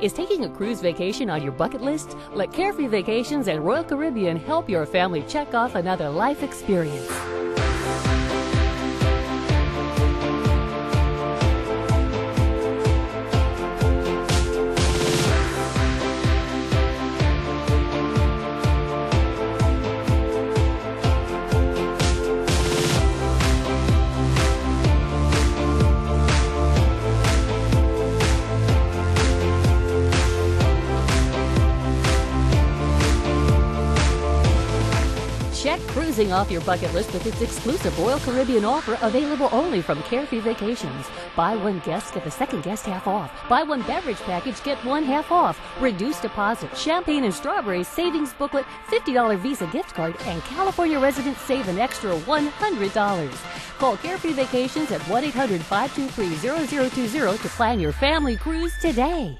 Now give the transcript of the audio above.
Is taking a cruise vacation on your bucket list? Let Carefree Vacations and Royal Caribbean help your family check off another life experience. Check cruising off your bucket list with its exclusive Royal Caribbean offer available only from Carefree Vacations. Buy one guest, get the second guest half off. Buy one beverage package, get one half off. Reduced deposit, champagne and strawberries, savings booklet, $50 Visa gift card, and California residents save an extra $100. Call Carefree Vacations at 1 800 523 0020 to plan your family cruise today.